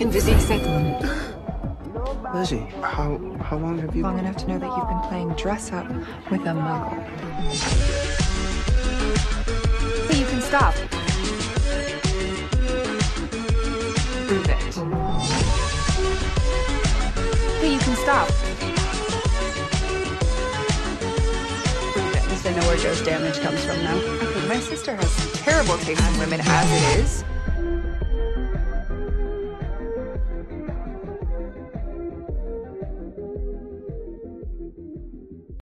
in visite cette Lizzie, how how long have you Long enough to know that you've been playing dress up with a muggle. Hey, you can stop. Prove it. Hey, you can stop. Prove it. At least I know where Joe's damage comes from now. Okay, my sister has terrible taste in women as it is.